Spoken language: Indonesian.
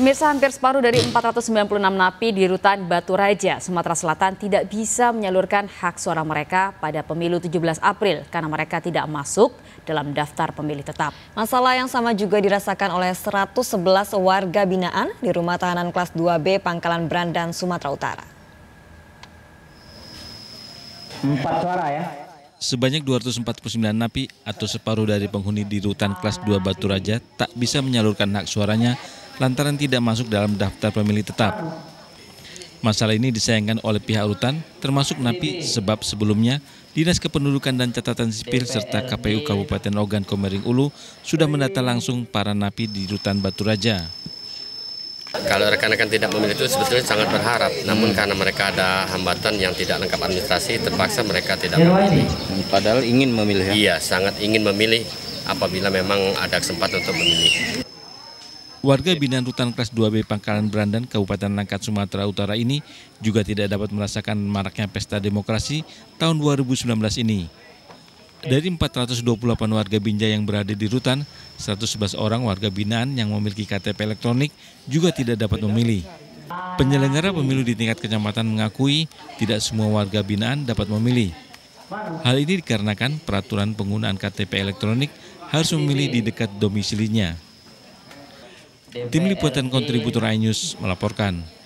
Pemirsa hampir separuh dari 496 napi di Rutan Batu Raja, Sumatera Selatan tidak bisa menyalurkan hak suara mereka pada pemilu 17 April karena mereka tidak masuk dalam daftar pemilih tetap. Masalah yang sama juga dirasakan oleh 111 warga binaan di rumah tahanan kelas 2B Pangkalan Brandan, Sumatera Utara. Empat suara ya. Sebanyak 249 napi atau separuh dari penghuni di rutan kelas 2 Batu Raja tak bisa menyalurkan hak suaranya lantaran tidak masuk dalam daftar pemilih tetap. Masalah ini disayangkan oleh pihak rutan, termasuk Napi sebab sebelumnya Dinas Kependudukan dan Catatan Sipil serta KPU Kabupaten Ogan Komering Ulu sudah mendata langsung para napi di rutan Batu Raja. Kalau rekan-rekan tidak memilih itu sebetulnya sangat berharap, namun karena mereka ada hambatan yang tidak lengkap administrasi, terpaksa mereka tidak memilih. Padahal ingin memilih ya? Iya, sangat ingin memilih apabila memang ada kesempatan untuk memilih. Warga binaan rutan kelas 2B Pangkalan Brandan, Kabupaten Langkat, Sumatera Utara ini juga tidak dapat merasakan maraknya pesta demokrasi tahun 2019 ini. Dari 428 warga Binjai yang berada di rutan, 111 orang warga binaan yang memiliki KTP elektronik juga tidak dapat memilih. Penyelenggara pemilu di tingkat kecamatan mengakui tidak semua warga binaan dapat memilih. Hal ini dikarenakan peraturan penggunaan KTP elektronik harus memilih di dekat domisilinya. Tim Liputan Kontributor iNews melaporkan.